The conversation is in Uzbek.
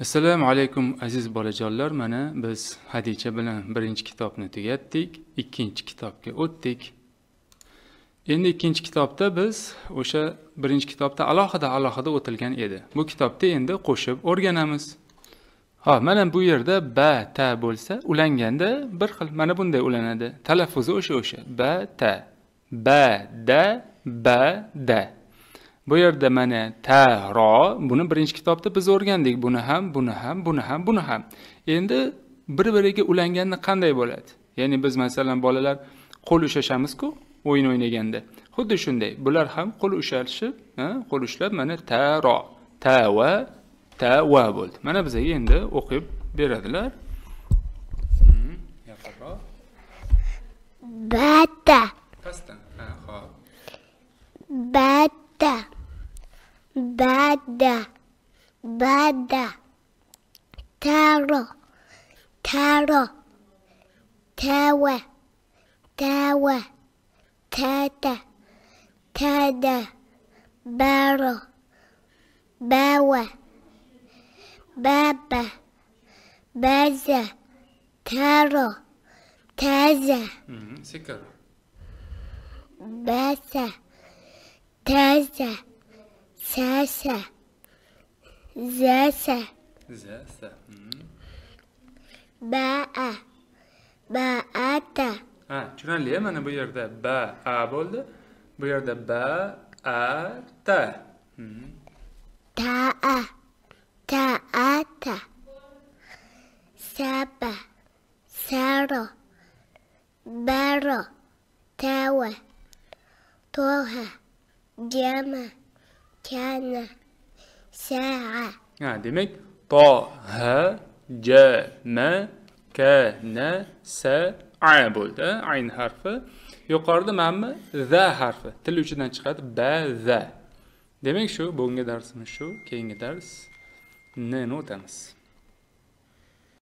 assalomu alaykum aziz bolajonlar. Mana biz hadicha bilan birinchi kitobni tugatdik ikkinchi kitobga o'tdik. Endi ikkinchi kitobda biz o'sha birinchi kitobda alohida alohida o'tilgan edi. Bu kitobda endi qo'shib o'rganamiz. Ha mana bu yerda ba ta bo'lsa ulanganda bir xil mana bunday ulanadi. Talaffuzi o'sha o'sha. Ba ta. Ba da ba da. Bu yerda mana ta ro buni birinchi kitobda biz o'rgandik. Buni ham buni ham buni ham buni ham. Endi bir biriga ulanganda qanday bo'ladi? Ya'ni biz masalan bolalar qo'l ushlashamizku o'yin o'ynaganda. Xuddi shunday bular ham qo'l ushlashib qo'l ushlab mana ta ro ta va ta va bo'ldi. Mana bizaga endi o'qib beradilar. Hmm, yaqinroq. Bata. Bada. Bada. Taro. Taro. Tawa tawa tada tada baro bawa baba baza taro. Taza sekin basa taza za sa Hmm. ba'a ba'ata ha tushunarli mana bu yerda ba a bo'ldi bu yerda ba a ta ta'a. Ta'ata. Saba saro baro tawa toha jama kana sa'a ha demak to ha ja ma ka na sa a bo'ldi ayn harfi. Yuqorida mana za harfi. Til uchidan chiqadi. Ba za demak shu bugungi darsimiz shu. Keyingi dars nni o'tamiz.